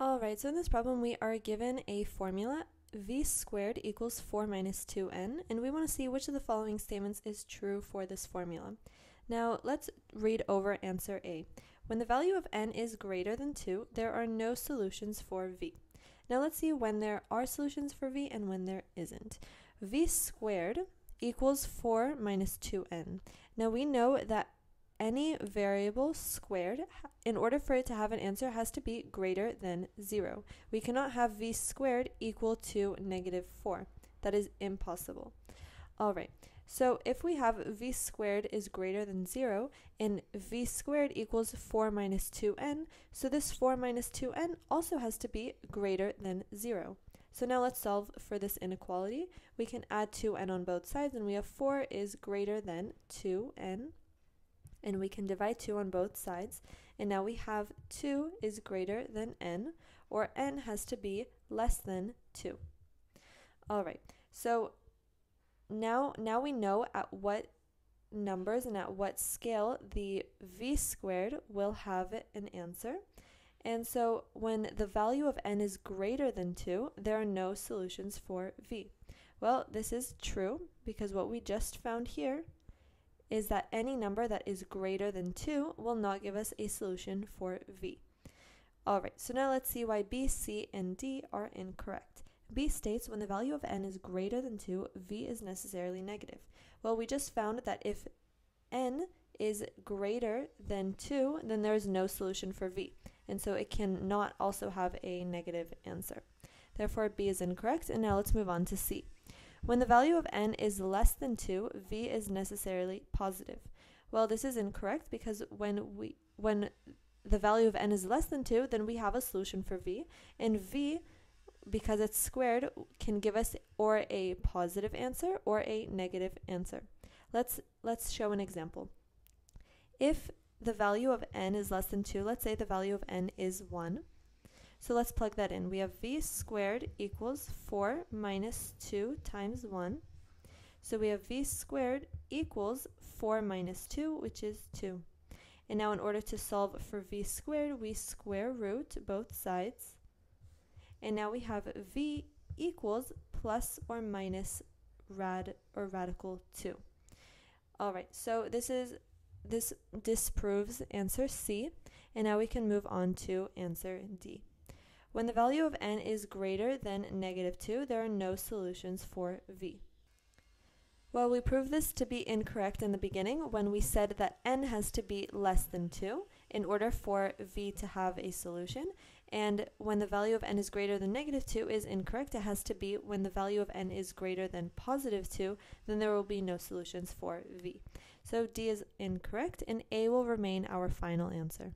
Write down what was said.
Alright, so in this problem we are given a formula v squared equals 4 minus 2n, and we want to see which of the following statements is true for this formula. Now let's read over answer A. When the value of n is greater than 2, there are no solutions for v. Now let's see when there are solutions for v and when there isn't. v squared equals 4 minus 2n. Now we know that any variable squared, in order for it to have an answer, has to be greater than 0. We cannot have v squared equal to negative 4. That is impossible. Alright, so if we have v squared is greater than 0, and v squared equals 4 minus 2n, so this 4 minus 2n also has to be greater than 0. So now let's solve for this inequality. We can add 2n on both sides, and we have 4 is greater than 2n and we can divide 2 on both sides. And now we have 2 is greater than n, or n has to be less than 2. All right, so now, now we know at what numbers and at what scale the v squared will have an answer. And so when the value of n is greater than 2, there are no solutions for v. Well, this is true because what we just found here is that any number that is greater than 2 will not give us a solution for v. Alright, so now let's see why B, C, and D are incorrect. B states when the value of n is greater than 2, v is necessarily negative. Well, we just found that if n is greater than 2, then there is no solution for v, and so it cannot also have a negative answer. Therefore, B is incorrect, and now let's move on to C. When the value of n is less than 2, v is necessarily positive. Well, this is incorrect because when we when the value of n is less than 2, then we have a solution for v, and v because it's squared can give us or a positive answer or a negative answer. Let's let's show an example. If the value of n is less than 2, let's say the value of n is 1, so let's plug that in. We have v squared equals 4 minus 2 times 1. So we have v squared equals 4 minus 2, which is 2. And now in order to solve for v squared, we square root both sides. And now we have v equals plus or minus rad or radical 2. All right, so this is this disproves answer C, and now we can move on to answer D. When the value of n is greater than negative 2, there are no solutions for v. Well, we proved this to be incorrect in the beginning when we said that n has to be less than 2 in order for v to have a solution. And when the value of n is greater than negative 2 is incorrect, it has to be when the value of n is greater than positive 2, then there will be no solutions for v. So D is incorrect, and A will remain our final answer.